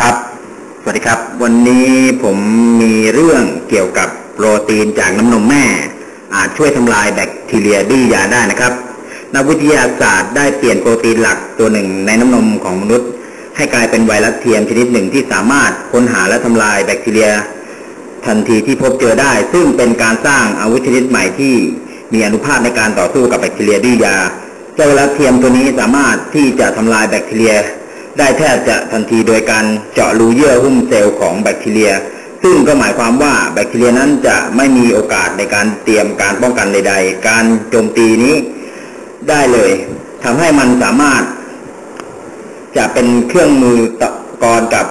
ครับ สวัสดีครับ วันนี้ผมมีเรื่องเกี่ยวกับโปรตีนจากน้ำนมแม่ อาจช่วยทำลายแบคทีเรียดื้อยาได้นะครับ นักวิทยาศาสตร์ได้เปลี่ยนโปรตีนหลักตัวหนึ่งในน้ำนมของมนุษย์ ให้กลายเป็นไวรัสเทียมชนิดหนึ่งที่สามารถค้นหาและทำลายแบคทีเรีย ทันทีที่พบเจอได้ ซึ่งเป็นการสร้างอาวุธชนิดใหม่ที่มีอนุภาพในการต่อสู้กับแบคทีเรียดื้อยาเจ้าไวรัสเทียมตัวนี้สามารถที่จะทำลายแบคทีเรีย ได้แทบจะทันทีโดยการเจาะรูเยื่อหุ้มเซลล์ของแบคทีเรีย ซึ่งก็หมายความว่าแบคทีเรียนั้นจะไม่มีโอกาสในการเตรียมการป้องกันใด ๆ การโจมตีนี้ได้เลยทำให้มันสามารถ จะเป็นเครื่องมือต่อกรกับ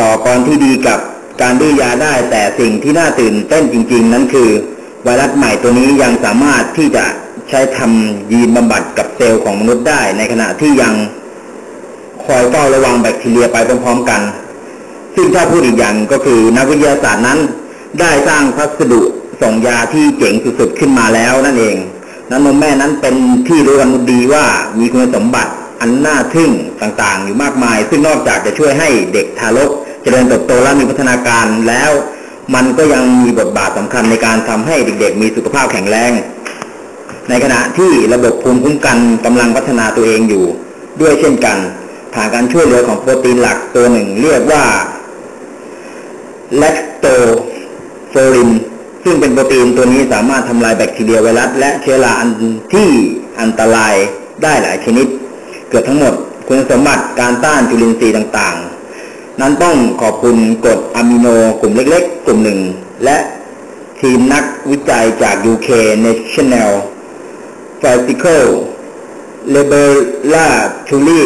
ต่อกรที่ดีกับการดื้อยาได้แต่สิ่งที่น่าตื่นเต้นจริง ๆ นั้นคือ ไวรัสใหม่ตัวนี้ยังสามารถที่จะใช้ทำยีนบำบัดกับเซลล์ของมนุษย์ได้ ในขณะที่ยัง คอยเฝ้าระวังแบคทีเรียไปพร้อมๆกัน ซึ่งถ้าพูดอีกอย่างก็คือนักวิทยาศาสตร์นั้น ได้สร้างพัสดุส่งยาที่เจ๋งสุดๆขึ้นมาแล้วนั่นเองน้ำนมแม่นั้นเป็นที่รู้กันดีว่ามีคุณสมบัติอันน่าทึ่งต่างๆ อยู่มากมาย ซึ่งนอกจากจะช่วยให้เด็กทารกเจริญเติบโตและมีพัฒนาการแล้ว มันก็ยังมีบทบาทสำคัญในการทำให้เด็กๆ มีสุขภาพแข็งแรง ในขณะที่ระบบภูมิคุ้มกันกำลังพัฒนาตัวเองอยู่ด้วยเช่นกัน ผ่านการช่วยเหลือของโปรตีนหลักตัวหนึ่งเรียกว่าแลคโตโฟรินซึ่งเป็นโปรตีนตัวนี้สามารถทำลายแบคทีเรียไวรัสและเชื้อราอันที่อันตรายได้หลายชนิด เกือบทั้งหมดคุณสมบัติการต้านจุลินทรีย์ต่างๆ นั้นต้องขอบคุณกรดอะมิโนกลุ่มเล็กๆ กลุ่มหนึ่ง และทีมนักวิจัยจาก UK National Physical Laboratory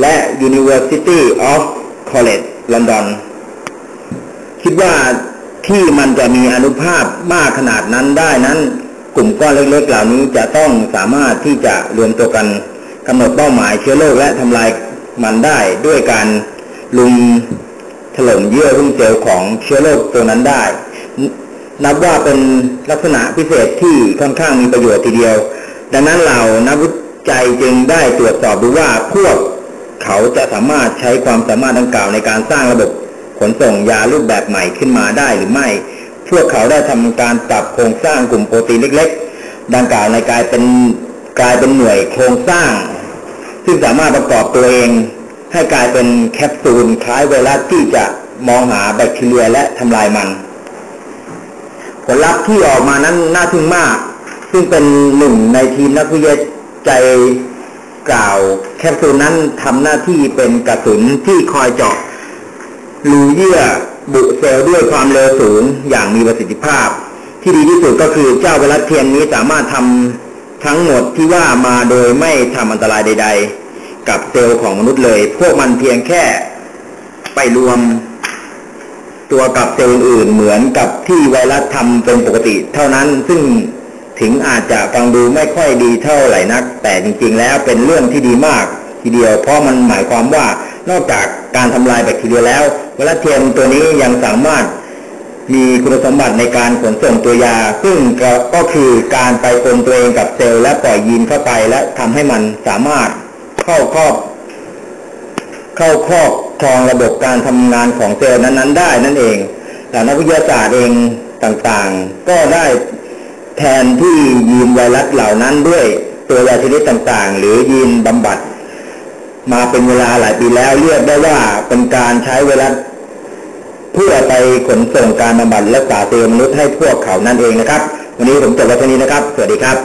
และ University of College London คิดว่าที่มันจะมีอนุภาพมากขนาดนั้นได้นั้น กลุ่มก้อนเล็กๆเหล่านี้จะต้องสามารถที่จะรวมตัวกันกำหนดเป้าหมายเชื้อโรคและทำลายมันได้ด้วยการลุมถล่มเยื่อหุ้มเซลล์ของเชื้อโรคตัวนั้นได้ นับว่าเป็นลักษณะพิเศษที่ค่อนข้างมีประโยชน์ทีเดียว ดังนั้นเรานักวิจัยจึงได้ตรวจสอบดูว่าพวก เขาจะสามารถใช้ความสามารถดังกล่าวในการสร้างระบบขนส่งยารูปแบบใหม่ขึ้นมาได้หรือไม่ พวกเขาได้ทำการปรับโครงสร้างกลุ่มโปรตีนเล็ก ๆ ดังกล่าวในกลายเป็นกลายเป็นหน่วยโครงสร้าง ซึ่งสามารถประกอบตัวเอง ให้กลายเป็นแคปซูลคล้ายไวรัสที่จะมองหาแบคทีเรียและทำลายมัน ผลลัพธ์ที่ออกมานั้นน่าทึ่งมาก ซึ่งเป็นหนึ่งในทีมนักวิจัย กล่าว แคปซูลนั้นทำหน้าที่เป็นกระสุนที่คอยเจาะรูเยื่อบุเซลล์ด้วยความเร็วสูงอย่างมีประสิทธิภาพ ที่ดีที่สุดก็คือเจ้าไวรัสเทียมนี้สามารถทำทั้งหมดที่ว่ามาโดยไม่ทำอันตรายใด ๆ กับเซลล์ของมนุษย์เลย พวกมันเพียงแค่ไปรวมตัวกับเซลล์อื่นเหมือนกับที่ไวรัสทำเป็นปกติ เท่านั้นซึ่ง ถึงอาจจะฟังดูไม่ค่อยดีเท่าไหร่นัก แต่จริงๆ แล้วเป็นเรื่องที่ดีมากทีเดียว เพราะมันหมายความว่านอกจากการทำลายแบคทีเรียแล้วไวรัสเทียมตัวนี้ยังสามารถมีคุณสมบัติในการขนส่งตัวยา ซึ่งก็คือการไปปนตัวเองกับเซลล์และปล่อยยีนเข้าไปและทำให้มันสามารถเข้าครอบ เข้าครอบครองระบบการทำงานของเซลล์นั้นๆ ได้นั่นเองแต่นักวิทยาศาสตร์เองต่างๆ ก็ได้ แทนที่ยีนไวรัสเหล่านั้นด้วยตัวยาชนิดต่างๆ หรือยีนบำบัด มาเป็นเวลาหลายปีแล้วเรียกได้ว่าเป็นการใช้ไวรัสเพื่อไปขนส่งการบำบัดและษาเซลล์มนุษย์ให้พวกเขานั่นเองนะครับ วันนี้ผมจบไว้เท่านี้นะครับ สวัสดีครับ